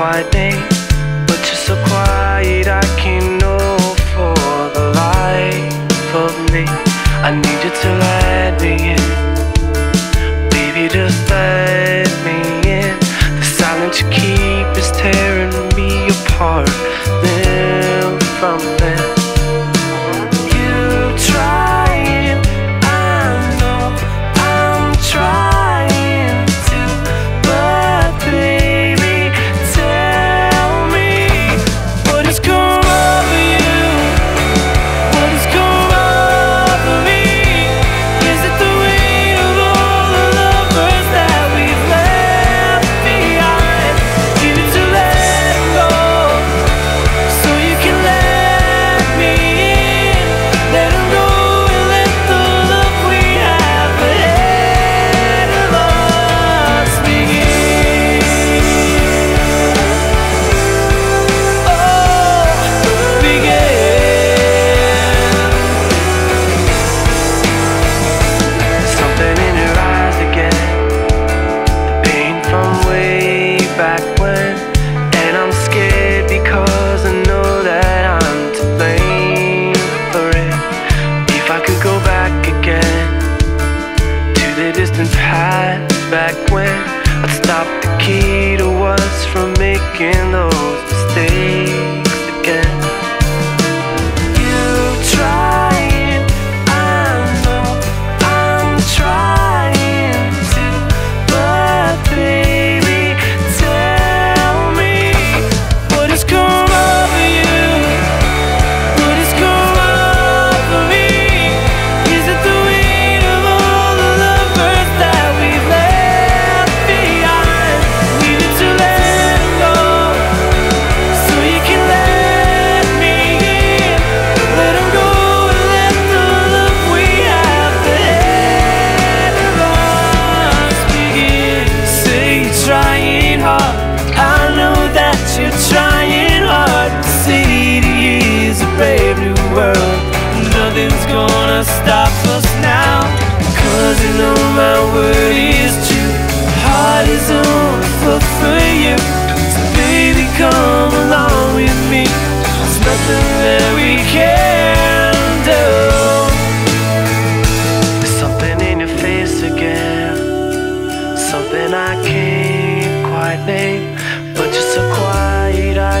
quiet day, but you're so quiet I can't know for the life of me. I need you to let me in, baby, just let me in. The silence you keep is tearing me apart. Live from key to us from making those mistakes. body's on for free. So baby, come along with me. There's nothing that we can do. There's something in your face again, something I can't quite name, but you're so quiet I can't.